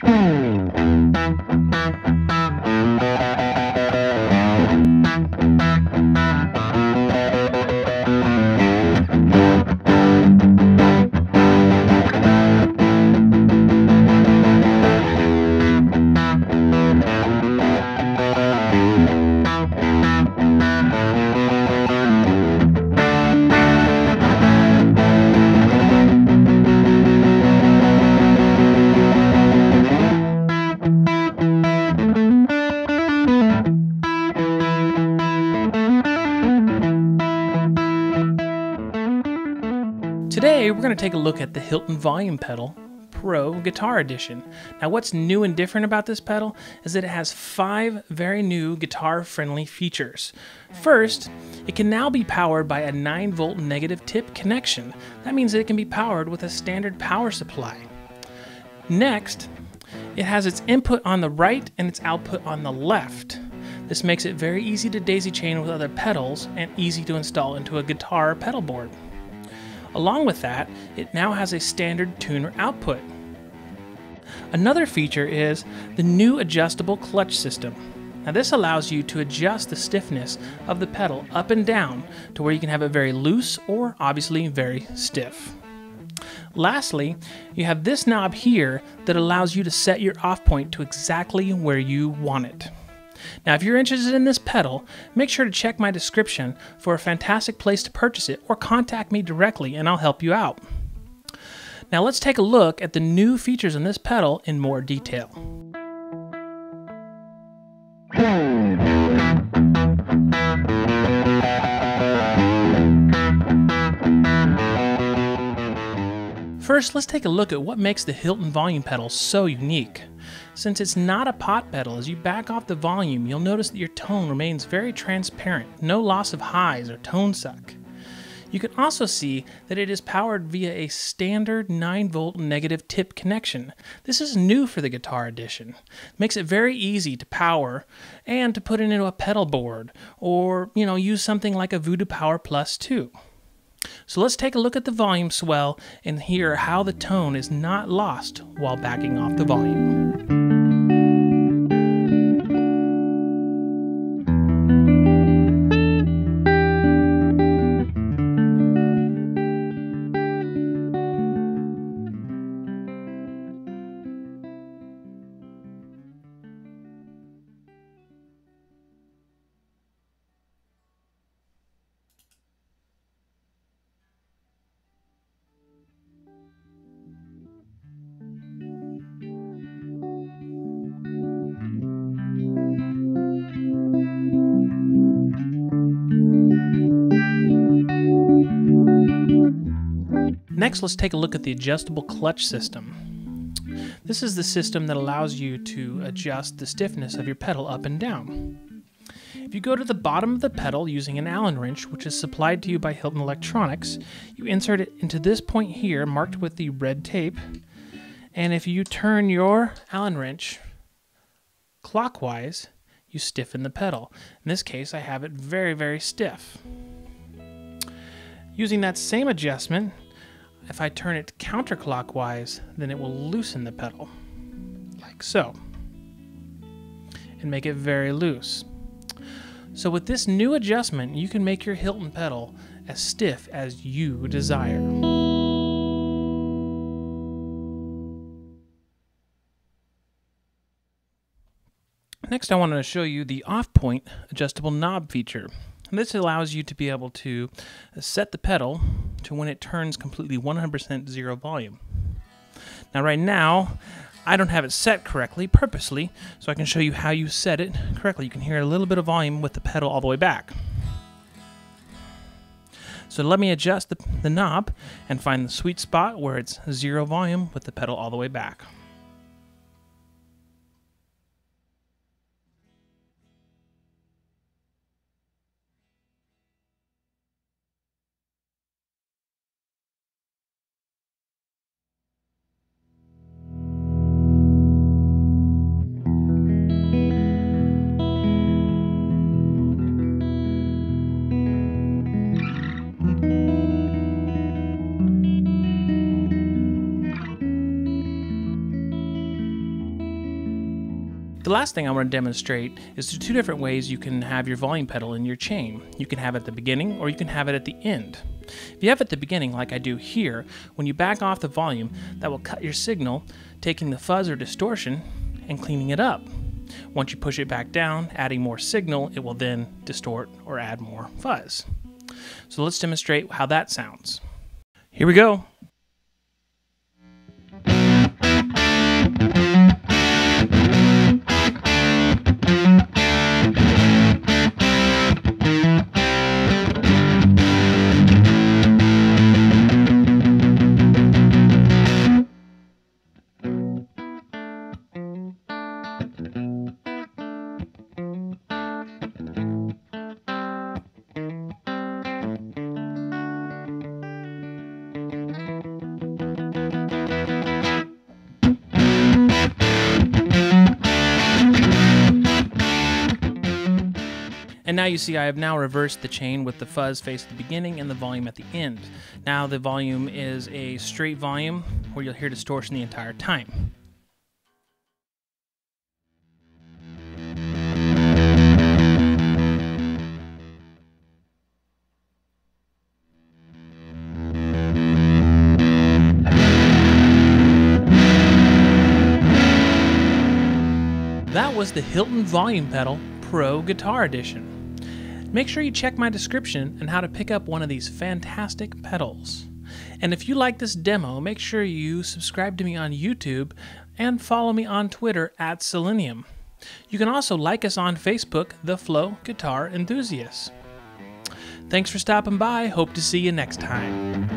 Today, to take a look at the Hilton Volume Pedal Pro Guitar Edition. Now, what's new and different about this pedal is that it has five very new guitar friendly features. First, it can now be powered by a 9 volt negative tip connection. That means that it can be powered with a standard power supply. Next, it has its input on the right and its output on the left. This makes it very easy to daisy chain with other pedals and easy to install into a guitar pedal board. Along with that, it now has a standard tuner output. Another feature is the new adjustable clutch system. Now this allows you to adjust the stiffness of the pedal up and down to where you can have it very loose or obviously very stiff. Lastly, you have this knob here that allows you to set your off point to exactly where you want it. Now, if you're interested in this pedal, make sure to check my description for a fantastic place to purchase it or contact me directly and I'll help you out. Now let's take a look at the new features on this pedal in more detail. First, let's take a look at what makes the Hilton volume pedal so unique. Since it's not a pot pedal, as you back off the volume, you'll notice that your tone remains very transparent, no loss of highs or tone suck. You can also see that it is powered via a standard 9 volt negative tip connection. This is new for the Guitar Edition. It makes it very easy to power and to put it into a pedal board or, you know, use something like a Voodoo Power Plus 2. So let's take a look at the volume swell and hear how the tone is not lost while backing off the volume. Next, let's take a look at the adjustable clutch system. This is the system that allows you to adjust the stiffness of your pedal up and down. If you go to the bottom of the pedal using an Allen wrench, which is supplied to you by Hilton Electronics, you insert it into this point here marked with the red tape, and if you turn your Allen wrench clockwise, you stiffen the pedal. In this case, I have it very, very stiff. Using that same adjustment, if I turn it counterclockwise, then it will loosen the pedal, like so, and make it very loose. So with this new adjustment, you can make your Hilton pedal as stiff as you desire. Next, I wanted to show you the off-point adjustable knob feature. And this allows you to be able to set the pedal to when it turns completely 100% zero volume. Now right now, I don't have it set correctly, purposely, so I can show you how you set it correctly. You can hear a little bit of volume with the pedal all the way back. So let me adjust the, the knob and find the sweet spot where it's zero volume with the pedal all the way back. The last thing I want to demonstrate is the two different ways you can have your volume pedal in your chain. You can have it at the beginning or you can have it at the end. If you have it at the beginning, like I do here, when you back off the volume, that will cut your signal, taking the fuzz or distortion and cleaning it up. Once you push it back down, adding more signal, it will then distort or add more fuzz. So let's demonstrate how that sounds. Here we go. And now you see I have now reversed the chain with the fuzz face at the beginning and the volume at the end. Now the volume is a straight volume where you'll hear distortion the entire time. That was the Hilton Volume Pedal Pro Guitar Edition. Make sure you check my description on how to pick up one of these fantastic pedals. And if you like this demo, make sure you subscribe to me on YouTube and follow me on Twitter at sillennium. You can also like us on Facebook, The Flo Guitar Enthusiasts. Thanks for stopping by. Hope to see you next time.